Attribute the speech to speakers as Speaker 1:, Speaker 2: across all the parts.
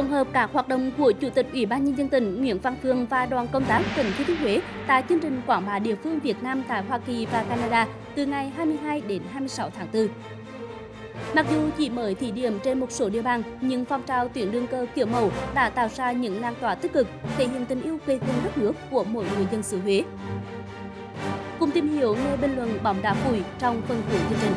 Speaker 1: tổng hợp các hoạt động của Chủ tịch Ủy ban nhân dân tỉnh Nguyễn Văn Phương và đoàn công tác tỉnh Thừa Thiên Huế tại chương trình quảng bá địa phương Việt Nam tại Hoa Kỳ và Canada từ ngày 22 đến 26 tháng 4. Mặc dù chỉ mới thí điểm trên một số địa bàn, nhưng phong trào tuyển đường cơ kiểu mẫu đã tạo ra những lan tỏa tích cực, thể hiện tình yêu quê hương đất nước của mỗi người dân xứ Huế. Cùng tìm hiểu nghe bình luận bóng đá phủi trong phần cuối chương trình.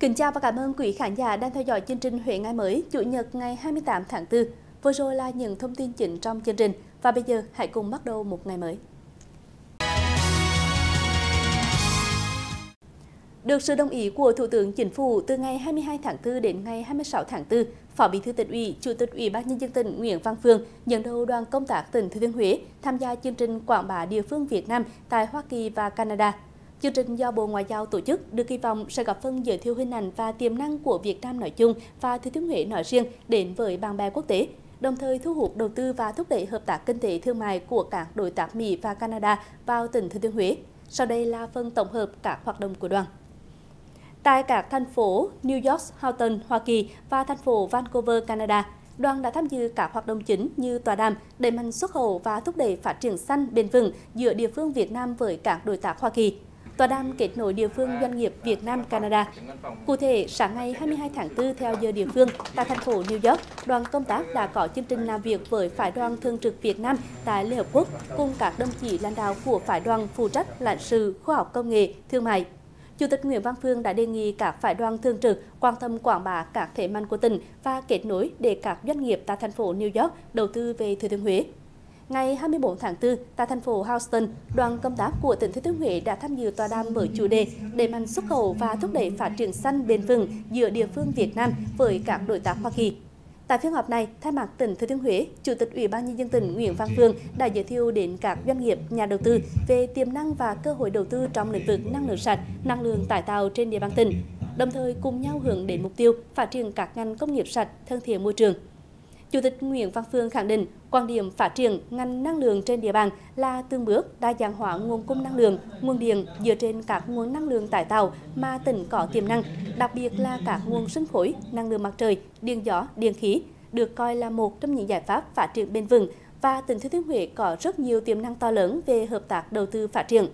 Speaker 1: Kính chào và cảm ơn quý khán giả đang theo dõi chương trình Huế ngày mới, Chủ nhật ngày 28 tháng 4. Vừa rồi là những thông tin chính trong chương trình và bây giờ hãy cùng bắt đầu một ngày mới. Được sự đồng ý của Thủ tướng Chính phủ từ ngày 22 tháng 4 đến ngày 26 tháng 4, Phó Bí thư tỉnh ủy, Chủ tịch Ủy ban nhân dân tỉnh Nguyễn Văn Phương dẫn đầu đoàn công tác tỉnh Thừa Thiên Huế tham gia chương trình quảng bá địa phương Việt Nam tại Hoa Kỳ và Canada. Chương trình do Bộ Ngoại giao tổ chức được kỳ vọng sẽ góp phần giới thiệu hình ảnh và tiềm năng của Việt Nam nói chung và Thừa Thiên Huế nói riêng đến với bạn bè quốc tế, đồng thời thu hút đầu tư và thúc đẩy hợp tác kinh tế thương mại của các đối tác Mỹ và Canada vào tỉnh Thừa Thiên Huế. Sau đây là phần tổng hợp các hoạt động của đoàn. Tại các thành phố New York, Houghton, Hoa Kỳ và thành phố Vancouver, Canada, đoàn đã tham dự các hoạt động chính như tọa đàm, đẩy mạnh xuất khẩu và thúc đẩy phát triển xanh bền vững giữa địa phương Việt Nam với các đối tác Hoa Kỳ. Tọa đàm kết nối địa phương doanh nghiệp Việt Nam Canada. Cụ thể, sáng ngày 22 tháng 4 theo giờ địa phương, tại thành phố New York, đoàn công tác đã có chương trình làm việc với phái đoàn thường trực Việt Nam tại Liên Hợp Quốc cùng các đồng chí lãnh đạo của phái đoàn phụ trách lãnh sự, khoa học công nghệ, thương mại, Chủ tịch Nguyễn Văn Phương đã đề nghị các phái đoàn thường trực quan tâm quảng bá các thế mạnh của tỉnh và kết nối để các doanh nghiệp tại thành phố New York đầu tư về Thừa Thiên Huế. Ngày 24 tháng 4, tại thành phố Houston, đoàn công tác của tỉnh Thừa Thiên Huế đã tham dự tọa đàm với chủ đề đẩy mạnh xuất khẩu và thúc đẩy phát triển xanh bền vững giữa địa phương Việt Nam với các đối tác Hoa Kỳ. Tại phiên họp này, thay mặt tỉnh Thừa Thiên Huế, Chủ tịch Ủy ban nhân dân tỉnh Nguyễn Văn Phương đã giới thiệu đến các doanh nghiệp, nhà đầu tư về tiềm năng và cơ hội đầu tư trong lĩnh vực năng lượng sạch, năng lượng tái tạo trên địa bàn tỉnh, đồng thời cùng nhau hướng đến mục tiêu phát triển các ngành công nghiệp sạch, thân thiện môi trường. Chủ tịch Nguyễn Văn Phương khẳng định, quan điểm phát triển ngành năng lượng trên địa bàn là từng bước đa dạng hóa nguồn cung năng lượng, nguồn điện dựa trên các nguồn năng lượng tái tạo mà tỉnh có tiềm năng, đặc biệt là các nguồn sinh khối, năng lượng mặt trời, điện gió, điện khí, được coi là một trong những giải pháp phát triển bền vững và tỉnh Thừa Thiên Huế có rất nhiều tiềm năng to lớn về hợp tác đầu tư phát triển.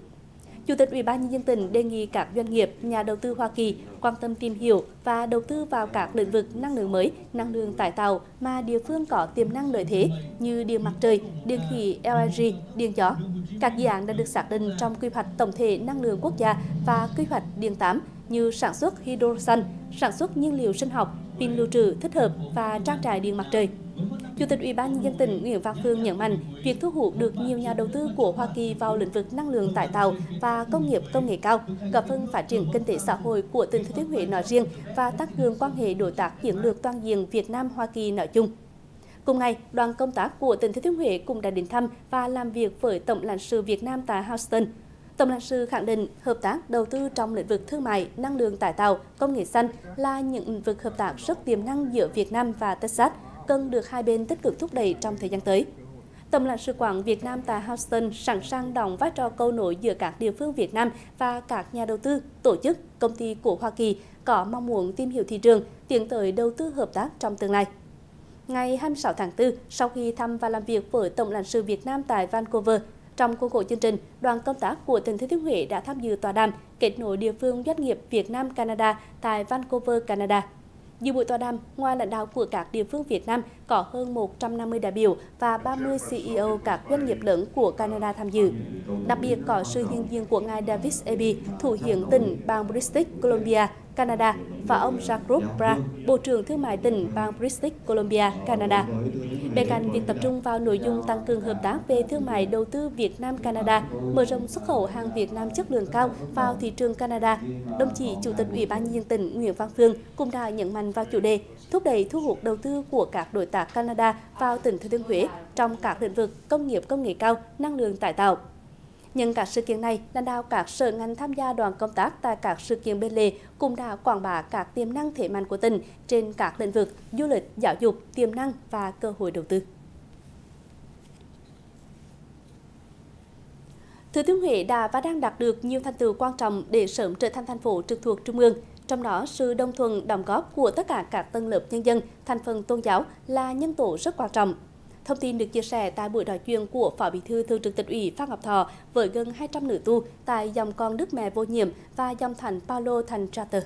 Speaker 1: Chủ tịch Ủy ban nhân dân tỉnh đề nghị các doanh nghiệp, nhà đầu tư Hoa Kỳ quan tâm tìm hiểu và đầu tư vào các lĩnh vực năng lượng mới, năng lượng tái tạo mà địa phương có tiềm năng lợi thế như điện mặt trời, điện khí LNG, điện gió. Các dự án đã được xác định trong quy hoạch tổng thể năng lượng quốc gia và quy hoạch điện 8 như sản xuất hydro xanh, sản xuất nhiên liệu sinh học, pin lưu trữ thích hợp và trang trại điện mặt trời. Chủ tịch Ủy ban nhân dân tỉnh Nguyễn Văn Phương nhấn mạnh, việc thu hút được nhiều nhà đầu tư của Hoa Kỳ vào lĩnh vực năng lượng tái tạo và công nghiệp công nghệ cao, góp phần phát triển kinh tế xã hội của tỉnh Thừa Thiên Huế nói riêng và tăng cường quan hệ đối tác chiến lược toàn diện Việt Nam Hoa Kỳ nói chung. Cùng ngày, đoàn công tác của tỉnh Thừa Thiên Huế cũng đã đến thăm và làm việc với Tổng lãnh sự Việt Nam tại Houston. Tổng lãnh sự khẳng định hợp tác đầu tư trong lĩnh vực thương mại, năng lượng tái tạo, công nghệ xanh là những lĩnh vực hợp tác rất tiềm năng giữa Việt Nam và Texas, cần được hai bên tích cực thúc đẩy trong thời gian tới. Tổng lãnh sự quán Việt Nam tại Houston sẵn sàng đóng vai trò cầu nối giữa các địa phương Việt Nam và các nhà đầu tư, tổ chức, công ty của Hoa Kỳ có mong muốn tìm hiểu thị trường, tiến tới đầu tư hợp tác trong tương lai. Ngày 26 tháng 4, sau khi thăm và làm việc với Tổng lãnh sự Việt Nam tại Vancouver, trong khuôn khổ chương trình, đoàn công tác của tỉnh Thừa Thiên Huế đã tham dự tọa đàm kết nối địa phương doanh nghiệp Việt Nam Canada tại Vancouver, Canada. Dự buổi tọa đàm, ngoài lãnh đạo của các địa phương Việt Nam, có hơn 150 đại biểu và 30 CEO các doanh nghiệp lớn của Canada tham dự. Đặc biệt có sự hiện diện của ngài David Eby, thủ hiến tỉnh bang British Columbia, Canada và ông Jacques Bra, Bộ trưởng Thương mại tỉnh bang British Columbia, Canada. Bên cạnh việc tập trung vào nội dung tăng cường hợp tác về thương mại đầu tư Việt Nam-Canada, mở rộng xuất khẩu hàng Việt Nam chất lượng cao vào thị trường Canada, đồng chí Chủ tịch Ủy ban nhân dân tỉnh Nguyễn Văn Phương cũng đã nhấn mạnh vào chủ đề thúc đẩy thu hút đầu tư của các đối tác Canada vào tỉnh Thừa Thiên Huế trong các lĩnh vực công nghiệp công nghệ cao, năng lượng tái tạo, Nhân các sự kiện này, lãnh đạo các sở ngành tham gia đoàn công tác tại các sự kiện bên lề cũng đã quảng bá các tiềm năng thế mạnh của tỉnh trên các lĩnh vực du lịch, giáo dục, tiềm năng và cơ hội đầu tư. Thừa Thiên Huế đã và đang đạt được nhiều thành tựu quan trọng để sớm trở thành thành phố trực thuộc Trung ương trong đó sự đồng thuận đóng góp của tất cả các tầng lớp nhân dân thành phần tôn giáo là nhân tố rất quan trọng thông tin được chia sẻ tại buổi nói chuyện của phó bí thư thường trực tỉnh ủy phan ngọc thọ với gần hai trăm nữ tu tại dòng con đức mẹ vô nhiễm và dòng thành paulo thành Trater.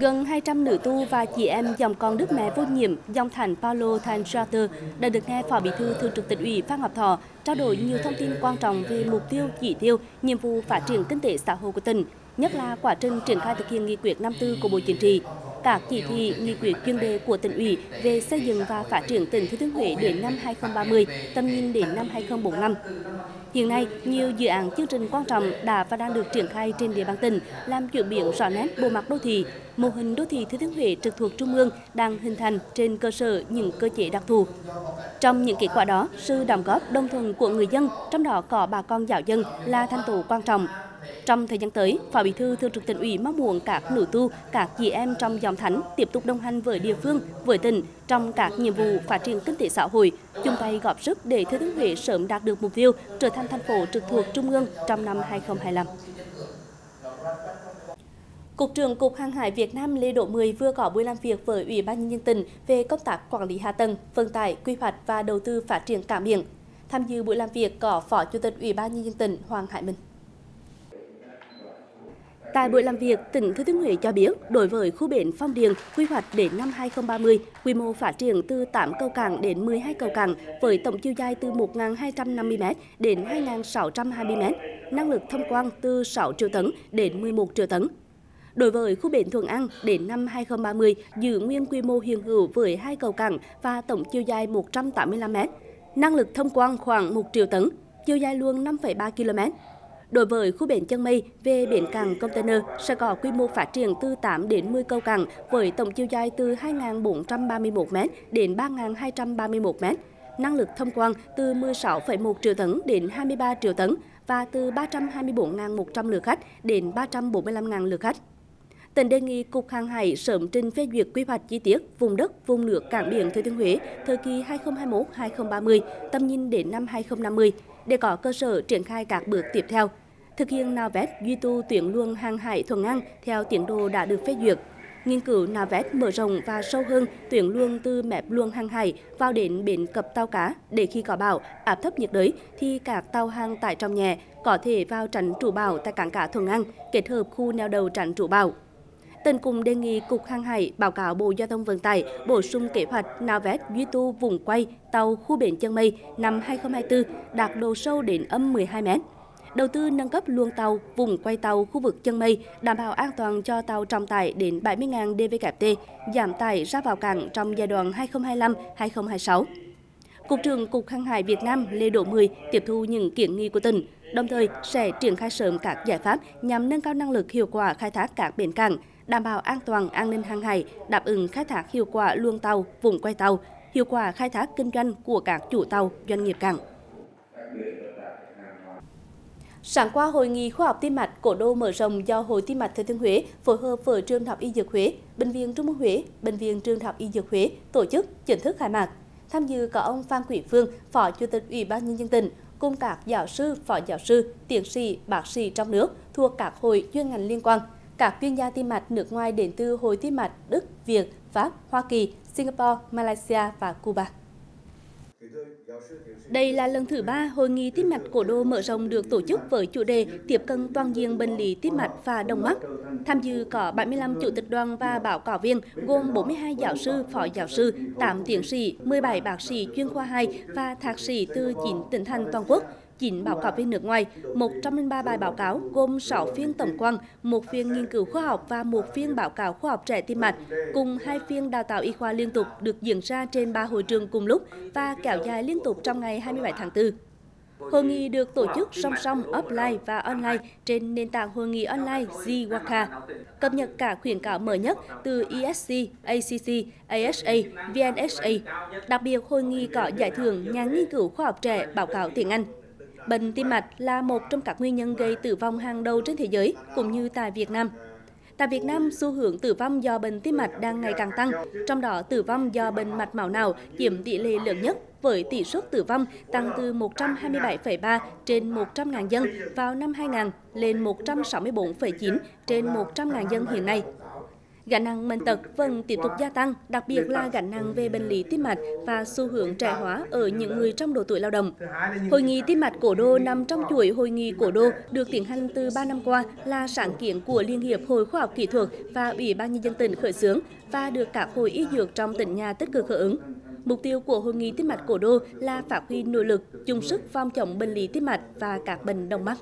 Speaker 1: Gần 200 nữ tu và chị em dòng con Đức Mẹ vô nhiễm, dòng thành Paulo Thành Charter đã được nghe Phó Bí thư Thường trực tỉnh ủy Phan Ngọc Thọ trao đổi nhiều thông tin quan trọng về mục tiêu, chỉ tiêu, nhiệm vụ phát triển kinh tế xã hội của tỉnh, nhất là quá trình triển khai thực hiện nghị quyết 54 của Bộ Chính trị, các chỉ thị, nghị quyết chuyên đề của tỉnh ủy về xây dựng và phát triển tỉnh Thừa Thiên Huế đến năm 2030, tầm nhìn đến năm 2045. Hiện nay, nhiều dự án chương trình quan trọng đã và đang được triển khai trên địa bàn tỉnh, làm chuyển biến rõ nét bộ mặt đô thị. Mô hình đô thị Thừa Thiên Huế trực thuộc Trung ương đang hình thành trên cơ sở những cơ chế đặc thù. Trong những kết quả đó, sự đóng góp đồng thuận của người dân, trong đó có bà con giáo dân là thanh tố quan trọng. Trong thời gian tới, Phó Bí thư Thường trực Tỉnh ủy mong muốn các nữ tu, các chị em trong dòng thánh tiếp tục đồng hành với địa phương, với tỉnh trong các nhiệm vụ phát triển kinh tế xã hội, chung tay góp sức để Thừa Thiên Huế sớm đạt được mục tiêu trở thành thành phố trực thuộc Trung ương trong năm 2025. Cục trưởng Cục Hàng hải Việt Nam Lê Đỗ Mười vừa có buổi làm việc với Ủy ban nhân dân tỉnh về công tác quản lý hạ tầng, vận tải, quy hoạch và đầu tư phát triển cảng biển. Tham dự buổi làm việc có Phó Chủ tịch Ủy ban nhân dân tỉnh Hoàng Hải Minh. Tại buổi làm việc, tỉnh Thừa Thiên Huế cho biết, đối với khu bến Phong Điền, quy hoạch đến năm 2030, quy mô phát triển từ 8 cầu cảng đến 12 cầu cảng với tổng chiều dài từ 1.250m đến 2.620m, năng lực thông quan từ 6 triệu tấn đến 11 triệu tấn. Đối với khu bến Thuận An, đến năm 2030, giữ nguyên quy mô hiện hữu với hai cầu cảng và tổng chiều dài 185m, năng lực thông quan khoảng 1 triệu tấn, chiều dài luồng 5,3 km, Đối với khu bến chân mây về bến cảng container sẽ có quy mô phát triển từ 8 đến 10 cầu cảng với tổng chiều dài từ 2.431 m đến 3.231 m, năng lực thông quan từ 16,1 triệu tấn đến 23 triệu tấn và từ 324.100 lượt khách đến 345.000 lượt khách. Tỉnh đề nghị Cục Hàng hải sớm trình phê duyệt quy hoạch chi tiết vùng đất, vùng nước cảng biển Thừa Thiên Huế thời kỳ 2021-2030, tầm nhìn đến năm 2050 để có cơ sở triển khai các bước tiếp theo. Thực hiện nạo vét duy tu tuyến luồng hàng hải Thuận An theo tiến độ đã được phê duyệt. Nghiên cứu nạo vét mở rộng và sâu hơn tuyến luồng từ mép luồng hàng hải vào đến bến cập tàu cá để khi có bão, áp thấp nhiệt đới thì các tàu hàng tải trọng nhẹ có thể vào tránh trụ bão tại cảng cá Thuận An, kết hợp khu neo đầu tránh trụ bão. Tỉnh cũng đề nghị Cục Hàng hải báo cáo Bộ Giao thông Vận tải bổ sung kế hoạch nạo vét duy tu vùng quay tàu khu bến chân mây năm 2024 đạt độ sâu đến âm 12 mét, Đầu tư nâng cấp luồng tàu, vùng quay tàu khu vực chân mây, đảm bảo an toàn cho tàu trọng tải đến 70.000 DVKT, giảm tải ra vào cảng trong giai đoạn 2025-2026. Cục trưởng Cục Hàng hải Việt Nam Lê Đỗ Mười tiếp thu những kiến nghị của tỉnh, đồng thời sẽ triển khai sớm các giải pháp nhằm nâng cao năng lực hiệu quả khai thác các bến cảng, đảm bảo an toàn an ninh hàng hải, đáp ứng khai thác hiệu quả luồng tàu, vùng quay tàu, hiệu quả khai thác kinh doanh của các chủ tàu, doanh nghiệp cảng. Sáng qua, hội nghị khoa học tim mạch cổ đô mở rộng do Hội tim mạch Thừa Thiên Huế phối hợp với Trường Đại học Y Dược Huế, Bệnh viện Trung ương Huế, Bệnh viện Trường Đại học Y Dược Huế tổ chức chính thức khai mạc. Tham dự có ông Phan Quỷ Phương, Phó Chủ tịch Ủy ban nhân dân tỉnh, cùng các giáo sư, phó giáo sư, tiến sĩ, bác sĩ trong nước thuộc các hội chuyên ngành liên quan các chuyên gia tim mạch nước ngoài đến từ Hội tim mạch Đức, Việt, Pháp, Hoa Kỳ, Singapore, Malaysia và Cuba. Đây là lần thứ ba hội nghị tim mạch cổ đô mở rộng được tổ chức với chủ đề tiếp cận toàn diện bệnh lý tim mạch và đông mắt. Tham dự có 75 chủ tịch đoàn và báo cáo viên gồm 42 giáo sư, phó giáo sư, 8 tiến sĩ, 17 bác sĩ chuyên khoa 2 và thạc sĩ từ 9 tỉnh thành toàn quốc, 9 báo cáo viên nước ngoài, 103 bài báo cáo gồm 6 phiên tổng quan, một phiên nghiên cứu khoa học và một phiên báo cáo khoa học trẻ tim mạch, cùng hai phiên đào tạo y khoa liên tục được diễn ra trên ba hội trường cùng lúc và kéo dài liên tục trong ngày 27 tháng 4. Hội nghị được tổ chức song song offline và online trên nền tảng hội nghị online Zwaka, cập nhật cả khuyến cáo mới nhất từ ESC, ACC, ASA, VNSA. Đặc biệt, hội nghị có giải thưởng nhà nghiên cứu khoa học trẻ báo cáo tiếng Anh. Bệnh tim mạch là một trong các nguyên nhân gây tử vong hàng đầu trên thế giới, cũng như tại Việt Nam. Tại Việt Nam, xu hướng tử vong do bệnh tim mạch đang ngày càng tăng, trong đó tử vong do bệnh mạch máu não chiếm tỷ lệ lớn nhất với tỷ suất tử vong tăng từ 127,3 trên 100.000 dân vào năm 2000 lên 164,9 trên 100.000 dân hiện nay. Gánh nặng bệnh tật vẫn tiếp tục gia tăng, đặc biệt là gánh nặng về bệnh lý tim mạch và xu hướng trẻ hóa ở những người trong độ tuổi lao động. Hội nghị tim mạch cổ đô nằm trong chuỗi hội nghị cổ đô được tiến hành từ 3 năm qua là sáng kiến của Liên hiệp Hội Khoa học Kỹ thuật và Ủy ban nhân dân tỉnh khởi xướng và được các hội y dược trong tỉnh nhà tích cực hưởng ứng. Mục tiêu của hội nghị tim mạch cổ đô là phát huy nội lực, chung sức phòng chống bệnh lý tim mạch và các bệnh đồng mắt.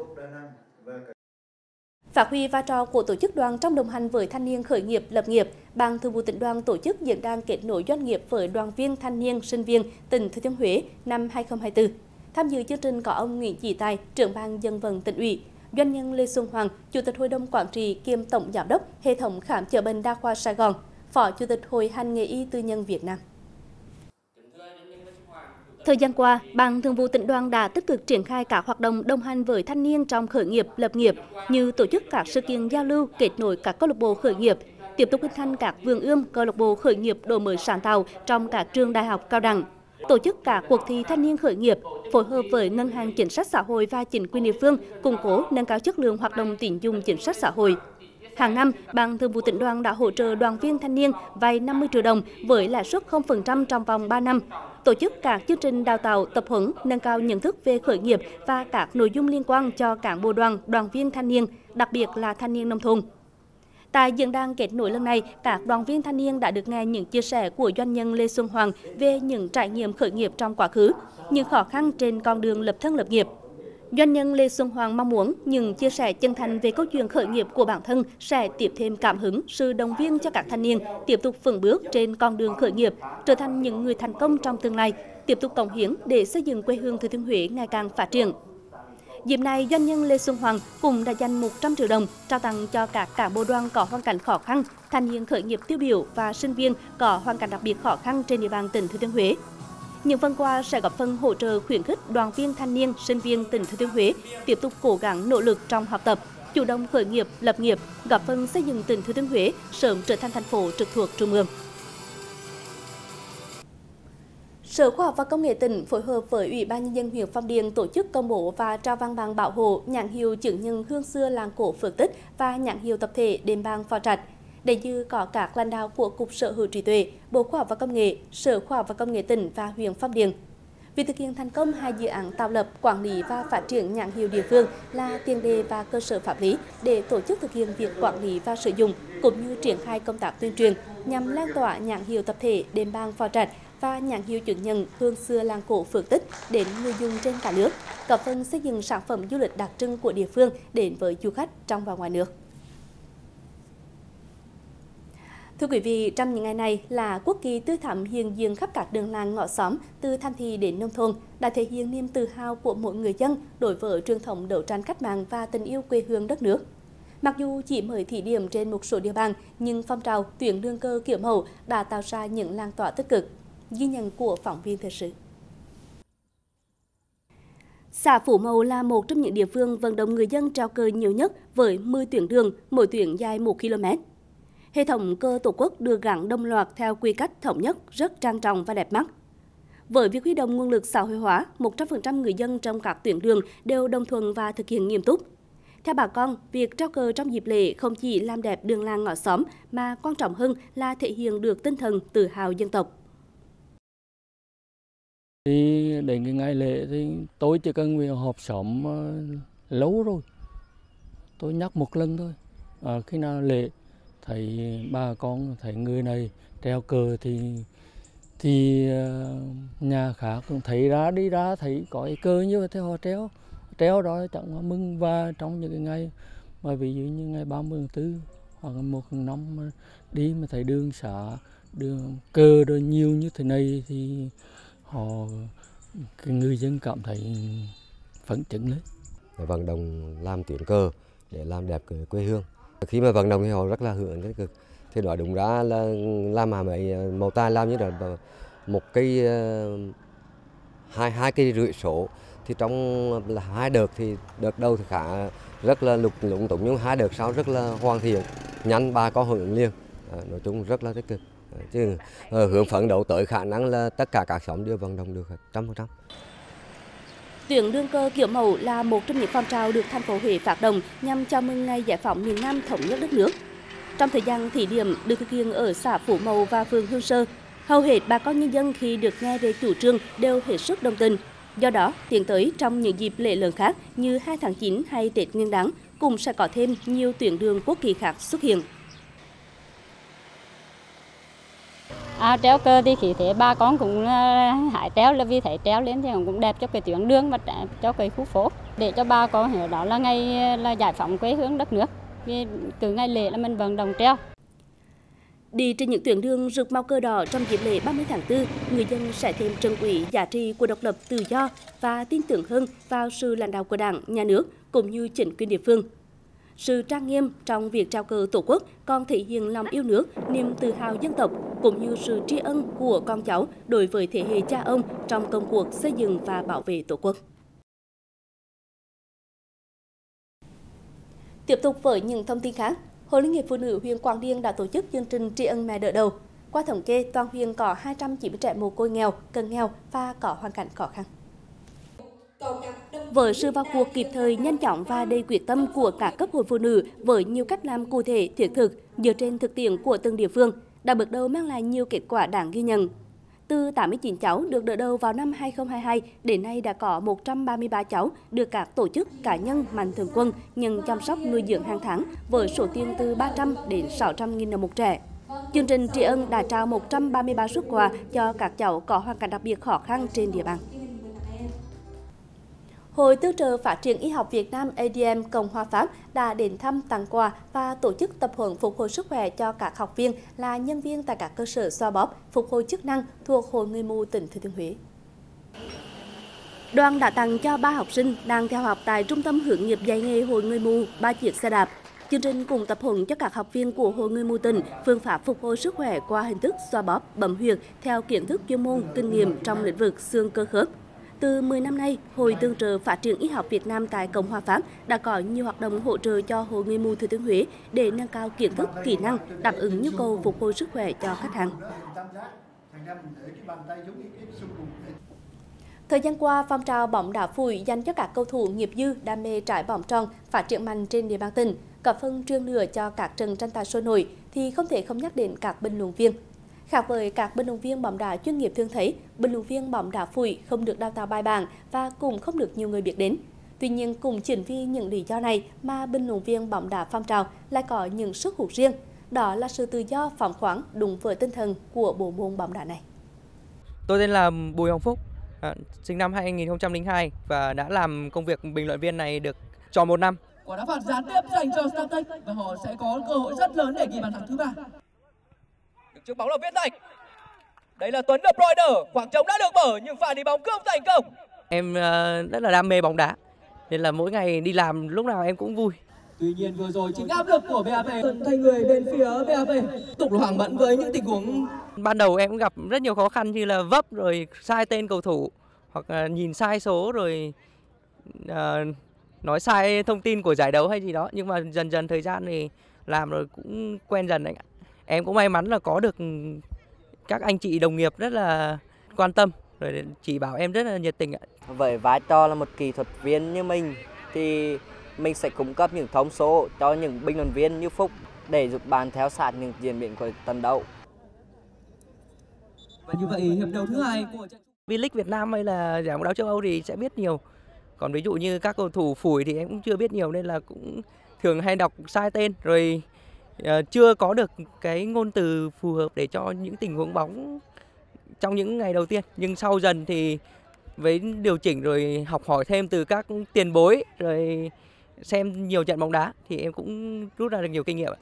Speaker 1: Phát huy vai trò của tổ chức đoàn trong đồng hành với thanh niên khởi nghiệp lập nghiệp, Ban Thường vụ tỉnh đoàn tổ chức diễn đàn kết nối doanh nghiệp với đoàn viên thanh niên sinh viên tỉnh Thừa Thiên Huế năm 2024. Tham dự chương trình có ông Nguyễn Chỉ Tài, trưởng ban dân vận tỉnh ủy, doanh nhân Lê Xuân Hoàng, Chủ tịch Hội đồng Quản trị kiêm Tổng Giám đốc Hệ thống Khám chữa bệnh đa khoa Sài Gòn, Phó Chủ tịch Hội Hành nghề y tư nhân Việt Nam. Thời gian qua, Ban Thường vụ tỉnh đoàn đã tích cực triển khai các hoạt động đồng hành với thanh niên trong khởi nghiệp, lập nghiệp như tổ chức các sự kiện giao lưu, kết nối các câu lạc bộ khởi nghiệp, tiếp tục hình thành các vườn ươm câu lạc bộ khởi nghiệp đổi mới sáng tạo trong các trường đại học cao đẳng, tổ chức các cuộc thi thanh niên khởi nghiệp, phối hợp với ngân hàng chính sách xã hội và chính quyền địa phương củng cố nâng cao chất lượng hoạt động tín dụng chính sách xã hội. Hàng năm, Ban Thường vụ tỉnh đoàn đã hỗ trợ đoàn viên thanh niên vay 50 triệu đồng với lãi suất 0% trong vòng 3 năm, tổ chức các chương trình đào tạo, tập huấn, nâng cao nhận thức về khởi nghiệp và các nội dung liên quan cho cán bộ đoàn, đoàn viên thanh niên, đặc biệt là thanh niên nông thôn. Tại diễn đàn kết nối lần này, các đoàn viên thanh niên đã được nghe những chia sẻ của doanh nhân Lê Xuân Hoàng về những trải nghiệm khởi nghiệp trong quá khứ, những khó khăn trên con đường lập thân lập nghiệp. Doanh nhân Lê Xuân Hoàng mong muốn những chia sẻ chân thành về câu chuyện khởi nghiệp của bản thân sẽ tiếp thêm cảm hứng, sự động viên cho các thanh niên tiếp tục vững bước trên con đường khởi nghiệp, trở thành những người thành công trong tương lai, tiếp tục cống hiến để xây dựng quê hương Thừa Thiên Huế ngày càng phát triển. Dịp này, doanh nhân Lê Xuân Hoàng cũng đã dành 100 triệu đồng trao tặng cho các cán bộ đoàn có hoàn cảnh khó khăn, thanh niên khởi nghiệp tiêu biểu và sinh viên có hoàn cảnh đặc biệt khó khăn trên địa bàn tỉnh Thừa Thiên Huế. Những phần quà sẽ góp phần hỗ trợ khuyến khích đoàn viên thanh niên, sinh viên tỉnh Thừa Thiên Huế tiếp tục cố gắng nỗ lực trong học tập, chủ động khởi nghiệp, lập nghiệp, góp phần xây dựng tỉnh Thừa Thiên Huế sớm trở thành thành phố trực thuộc trung ương. Sở Khoa học và Công nghệ tỉnh phối hợp với Ủy ban nhân dân huyện Phong Điền tổ chức công bố và trao văn bằng bảo hộ nhãn hiệu chứng nhân hương xưa làng cổ Phước Tích và nhãn hiệu tập thể đền bang Phò Trạch để dự có các lãnh đạo của Cục Sở hữu trí tuệ, Bộ Khoa học và Công nghệ, Sở Khoa học và Công nghệ tỉnh và huyện Phong Điền. Việc thực hiện thành công hai dự án tạo lập, quản lý và phát triển nhãn hiệu địa phương là tiền đề và cơ sở pháp lý để tổ chức thực hiện việc quản lý và sử dụng cũng như triển khai công tác tuyên truyền nhằm lan tỏa nhãn hiệu tập thể đền bang phò trạch và nhãn hiệu chứng nhận hương xưa làng cổ Phước Tích đến người dùng trên cả nước, góp phần xây dựng sản phẩm du lịch đặc trưng của địa phương đến với du khách trong và ngoài nước. Thưa quý vị, trong những ngày này là quốc kỳ tươi thắm hiện diện khắp các đường làng ngõ xóm từ thành thị đến nông thôn đã thể hiện niềm tự hào của mỗi người dân đối với truyền thống đấu tranh cách mạng và tình yêu quê hương đất nước. Mặc dù chỉ mới thí điểm trên một số địa bàn, nhưng phong trào tuyển lương cơ kiểu mẫu đã tạo ra những lan tỏa tích cực. Ghi nhận của phóng viên thời sự. Xã Phủ mầu là một trong những địa phương vận động người dân trao cờ nhiều nhất với 10 tuyển đường, mỗi tuyển dài 1 km. Hệ thống cơ tổ quốc được gắn đồng loạt theo quy cách thống nhất, rất trang trọng và đẹp mắt. Với việc huy động nguồn lực xã hội hóa, 100% người dân trong các tuyến đường đều đồng thuận và thực hiện nghiêm túc. Theo bà con, việc trao cờ trong dịp lễ không chỉ làm đẹp đường làng ngõ xóm mà quan trọng hơn là thể hiện được tinh thần tự hào dân tộc.
Speaker 2: Thì đến cái ngày lễ thì tôi chỉ cần về họp xóm ờ, lâu rồi. Tôi nhắc một lần thôi. À, khi nào lễ thấy bà con, thấy người này treo cờ thì thì ờ, nhà khác cũng thấy ra, đi ra thấy có cái cờ như vậy thì họ treo treo đó chẳng mừng và trong những cái ngày, mà ví dụ như ngày 30 tháng 4 hoặc một tháng năm mà đi mà thấy đường xã đường cơ rồi nhiều như thế này thì họ, cái người dân cảm thấy phấn chấn lên.
Speaker 3: Vận động làm tuyển cơ để làm đẹp cái quê hương khi mà vận động thì họ rất là hưởng cái cực. Thì nói đúng ra là làm mà mấy màu ta làm như là một cây ờ, hai hai cây rưỡi số. Thì trong là hai đợt thì đợt đầu thì khá rất là lục lũng tụng nhưng hai đợt sau rất là hoàn thiện nhanh ba có hưởng liền. À, nói chung rất là tích cực. Chứ ờ, hướng phấn đấu tới khả năng là tất cả các xóm đều vận động được trăm phần trăm.
Speaker 1: Tuyến đường cơ kiểu mẫu là một trong những phong trào được thành phố Huế phát động nhằm chào mừng ngày giải phóng miền Nam thống nhất đất nước. Trong thời gian thí điểm được thực hiện ở xã Phủ Mậu và phường Hương Sơ, hầu hết bà con nhân dân khi được nghe về chủ trương đều hết sức đồng tình. Do đó, tiến tới trong những dịp lễ lớn khác như 2 tháng 9 hay Tết Nguyên đán cũng sẽ có thêm nhiều tuyến đường quốc kỳ khác xuất hiện.
Speaker 4: À, treo cờ thì khí thế ba con cũng à, hại treo là vì thấy treo lên thì cũng đẹp cho cái tuyến đường và cho cái khu phố. Để cho ba con hiểu đó là ngày à, là giải phóng quê hương đất nước. Vì cứ ngày lễ là mình vận động treo.
Speaker 1: Đi trên những tuyến đường rực màu cờ đỏ trong dịp lễ 30 tháng 4, người dân sẽ thêm trân quý giá trị của độc lập tự do và tin tưởng hơn vào sự lãnh đạo của Đảng, Nhà nước cũng như chính quyền địa phương. Sự trang nghiêm trong việc trao cờ Tổ quốc còn thể hiện lòng yêu nước, niềm tự hào dân tộc cũng như sự tri ân của con cháu đối với thế hệ cha ông trong công cuộc xây dựng và bảo vệ Tổ quốc. Tiếp tục với những thông tin khác, Hội Liên hiệp Phụ nữ huyện Quảng Điền đã tổ chức chương trình tri ân mẹ đỡ đầu. Qua thống kê, toàn huyện có 290 trẻ mồ côi nghèo, cận nghèo và có hoàn cảnh khó khăn. Với sự vào cuộc kịp thời, nhanh chóng và đầy quyết tâm của cả cấp hội phụ nữ với nhiều cách làm cụ thể, thiết thực dựa trên thực tiễn của từng địa phương, đã bước đầu mang lại nhiều kết quả đáng ghi nhận. Từ 89 cháu được đỡ đầu vào năm 2022, đến nay đã có 133 cháu được các tổ chức cá nhân mạnh thường quân nhận chăm sóc nuôi dưỡng hàng tháng với số tiền từ 300 đến 600 nghìn đồng một trẻ. Chương trình tri ân đã trao 133 suất quà cho các cháu có hoàn cảnh đặc biệt khó khăn trên địa bàn. Hội Tư trợ Phát triển Y học Việt Nam ADM Cộng hòa Pháp đã đến thăm tặng quà và tổ chức tập huấn phục hồi sức khỏe cho các học viên là nhân viên tại các cơ sở xoa bóp, phục hồi chức năng thuộc Hội Người mù tỉnh Thừa Thiên Huế. Đoàn đã tặng cho ba học sinh đang theo học tại Trung tâm hướng nghiệp dạy nghề Hội Người mù ba chiếc xe đạp. Chương trình cùng tập huấn cho các học viên của Hội Người mù tỉnh phương pháp phục hồi sức khỏe qua hình thức xoa bóp, bấm huyệt theo kiến thức chuyên môn, kinh nghiệm trong lĩnh vực xương cơ khớp. Từ 10 năm nay, Hội Tương trợ Phát triển Y học Việt Nam tại Cộng hòa Pháp đã có nhiều hoạt động hỗ trợ cho Hội người mù Thừa Thiên Huế để nâng cao kiến thức, kỹ năng, đáp ứng nhu cầu phục hồi sức khỏe cho khách hàng. Thời gian qua, phong trào bóng đá phủi dành cho các cầu thủ nghiệp dư đam mê trải bóng tròn phát triển mạnh trên địa bàn tỉnh, cả phân trương lửa cho các trận tranh tài sôi nổi thì không thể không nhắc đến các bình luận viên. Khác với các vận động viên bóng đá chuyên nghiệp thường thấy, bình luận viên bóng đá phủi không được đào tạo bài bản và cũng không được nhiều người biết đến. Tuy nhiên, cùng chính vì những lý do này mà bình luận viên bóng đá phong trào lại có những sức hút riêng. Đó là sự tự do phóng khoáng đúng với tinh thần của bộ môn bóng đá này.
Speaker 5: Tôi tên là Bùi Hồng Phúc, à, sinh năm 2002 và đã làm công việc bình luận viên này được tròn một năm.
Speaker 6: Quả đá phạt gián tiếp dành cho Startech và họ sẽ có cơ hội rất lớn để ghi bàn thắng thứ ba
Speaker 7: trước bóng là Viễn Thành. Đây là Tuấn đập Reuter, khoảng trống đã được mở nhưng pha đi bóng không thành công.
Speaker 5: Em ờ, rất là đam mê bóng đá nên là mỗi ngày đi làm lúc nào em cũng vui.
Speaker 6: Tuy nhiên vừa rồi chính áp lực của BAP thay người bên phía BAP tục là hoàng bận với những tình huống
Speaker 5: ban đầu em cũng gặp rất nhiều khó khăn như là vấp rồi sai tên cầu thủ hoặc là nhìn sai số rồi uh, nói sai thông tin của giải đấu hay gì đó nhưng mà dần dần thời gian thì làm rồi cũng quen dần anh ạ em cũng may mắn là có được các anh chị đồng nghiệp rất là quan tâm rồi chỉ bảo em rất là nhiệt tình ạ.
Speaker 8: Với vai trò là một kỹ thuật viên như mình thì mình sẽ cung cấp những thông số cho những bình luận viên như Phúc để giúp bạn theo sát những diễn biến của trận đấu.
Speaker 6: Và như vậy hiệp đấu thứ hai của
Speaker 5: V-League Việt Nam hay là giải bóng đá châu Âu thì sẽ biết nhiều. Còn ví dụ như các cầu thủ phủi thì em cũng chưa biết nhiều nên là cũng thường hay đọc sai tên rồi chưa có được cái ngôn từ phù hợp để cho những tình huống bóng trong những ngày đầu tiên. Nhưng sau dần thì với điều chỉnh rồi học hỏi thêm từ các tiền bối rồi xem nhiều trận bóng đá thì em cũng rút ra được nhiều kinh nghiệm ạ.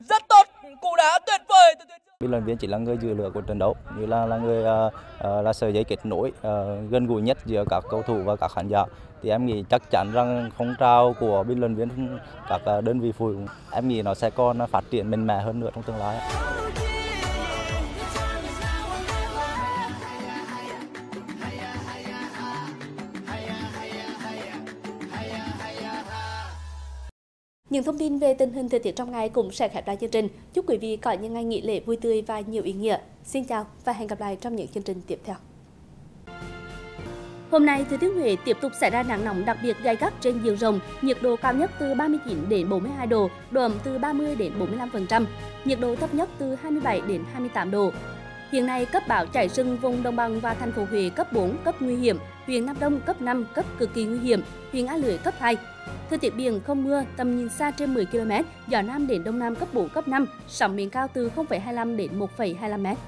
Speaker 7: Rất tốt, cú đá tuyệt vời từ tuyến
Speaker 9: luận viên chỉ là người giữ lửa của trận đấu như là là người uh, là sợi dây kết nối uh, gần gũi nhất giữa các cầu thủ và các khán giả thì em nghĩ chắc chắn rằng phong trào của biên luận viên các à, đơn vị phụ em nghĩ nó sẽ còn phát triển mạnh mẽ hơn nữa trong tương lai.
Speaker 1: Những thông tin về tình hình thời tiết trong ngày cũng sẽ khép lại chương trình. Chúc quý vị có những ngày nghỉ lễ vui tươi và nhiều ý nghĩa. Xin chào và hẹn gặp lại trong những chương trình tiếp theo. Hôm nay, Thừa Thiên Huế tiếp tục xảy ra nắng nóng đặc biệt gay gắt trên diện rộng, nhiệt độ cao nhất từ 39 đến 42 độ, độ ẩm từ 30 đến 45%, nhiệt độ thấp nhất từ 27 đến 28 độ. Hiện nay, cấp bão chảy rừng vùng đồng bằng và thành phố Huế cấp 4, cấp nguy hiểm, huyện Nam Đông cấp 5, cấp cực kỳ nguy hiểm, huyện A Lưới cấp 2. Thời tiết biển không mưa, tầm nhìn xa trên 10 km, gió nam đến đông nam cấp 4, cấp 5, sóng biển cao từ 0,25 đến 1,25 mét.